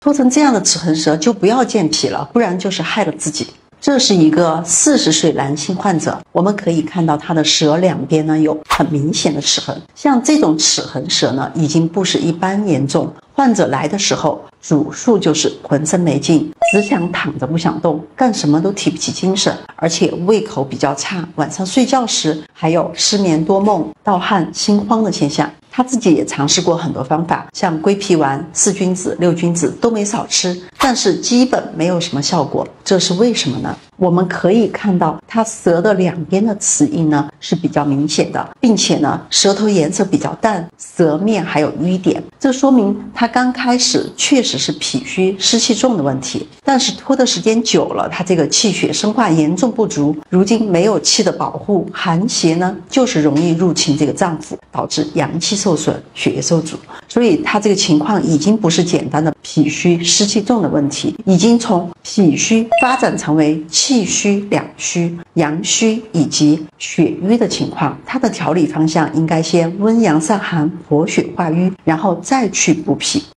拖成这样的齿痕舌就不要健脾了，不然就是害了自己。这是一个四十岁男性患者，我们可以看到他的舌两边呢有很明显的齿痕，像这种齿痕舌呢已经不是一般严重。患者来的时候，主诉就是浑身没劲，只想躺着不想动，干什么都提不起精神，而且胃口比较差，晚上睡觉时还有失眠多梦、盗汗、心慌的现象。他自己也尝试过很多方法，像归脾丸、四君子、六君子都没少吃，但是基本没有什么效果。这是为什么呢？我们可以看到，他舌的两边的齿印呢是比较明显的，并且呢，舌头颜色比较淡，舌面还有瘀点，这说明他刚开始确实是脾虚湿气重的问题。但是拖的时间久了，他这个气血生化严重不足，如今没有气的保护，寒邪呢就是容易入侵这个脏腑，导致阳气受损，血液受阻。所以他这个情况已经不是简单的脾虚湿气重的问题，已经从脾虚发展成为气虚、两虚、阳虚以及血瘀的情况。它的调理方向应该先温阳散寒、活血化瘀，然后再去补脾。